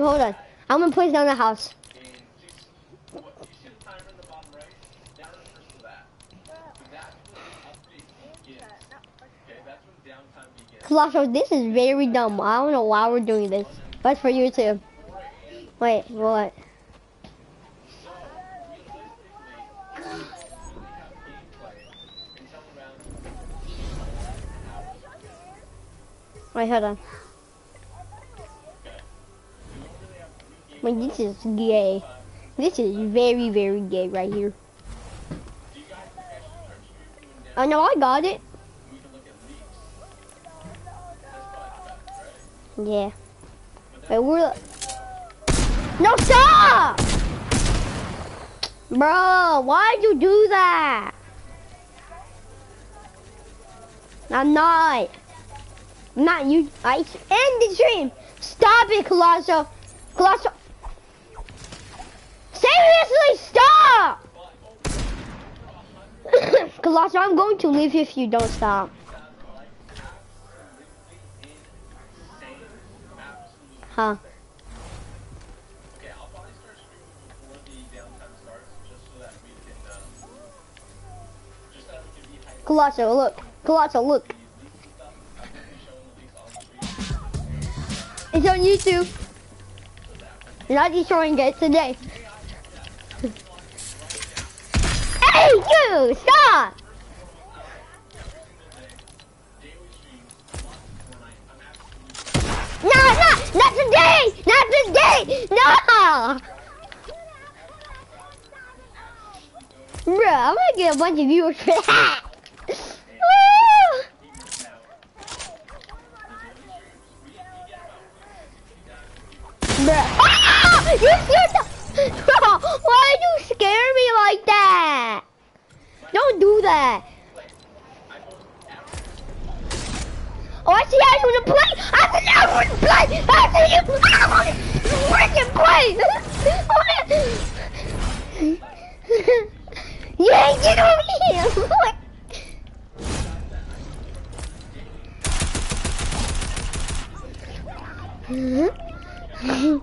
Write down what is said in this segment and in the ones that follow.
hold on. I'm gonna place down the house. Colossal, this is very dumb. I don't know why we're doing this. But for you too. Wait, what? Wait, hold on. Wait, this is gay. This is very, very gay right here. I know I got it. Yeah. Wait, we're... No, stop! Bro, why'd you do that? I'm not. I'm not you. I end the stream. Stop it, Colossal. Colossal. Seriously, stop! Colossal, I'm going to leave you if you don't stop. Huh? Colossal, look. Colossal, look. It's on YouTube. You're not destroying it today. Hey, you! Stop! No, not, not today! Not today! No! Bro, I'm gonna get a bunch of viewers for that. Bruh. Ah! You scared the... Bro, why you scare me like that? Don't do that. Oh, I see how you want to play. I see how you want to play. I see you. I want to freaking play. yeah, get over here.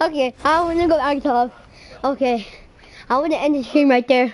okay, I want to go back to Okay, I want to end the stream right there.